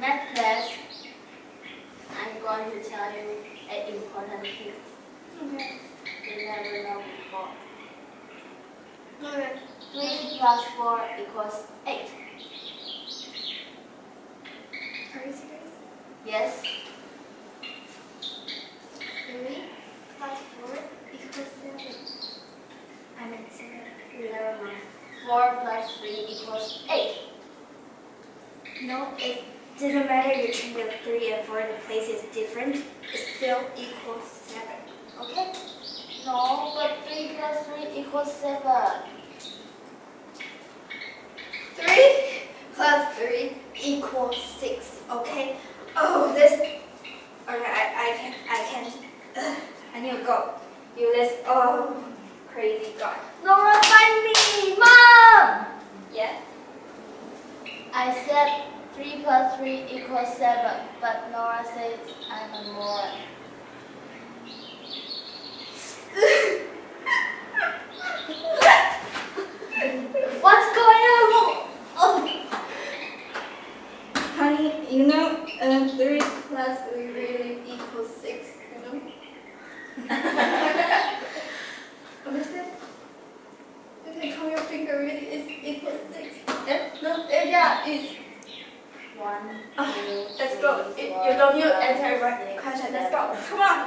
Math class, I'm going to tell you an important thing Okay. you never know before. Okay. 3 plus 4 equals 8. Are you serious? Yes, 3 plus 4 equals 7. I meant 7. never mind. 4 plus 3 equals 8. No, it doesn't matter you change the 3 and 4, the place is different. It still equals 7. Okay? No, but 3 plus 3 equals 7. 3 plus 3 equals 6. Okay? Oh, this. Okay, I, I can't. I can't. Ugh, I need to go. You this. Oh, crazy God. Nora, find me! Mom! Yeah? I said 3 plus 3 equals 7, but Nora says I'm a. What's going on? Oh. Honey, you know, uh, 3 plus 3 really equals 6, you know? Is equals 6. Yeah? No, yeah, it's. 1, Ah, 2, Let's go. three, You, don't need to answer right six, question. Let's go. Come on,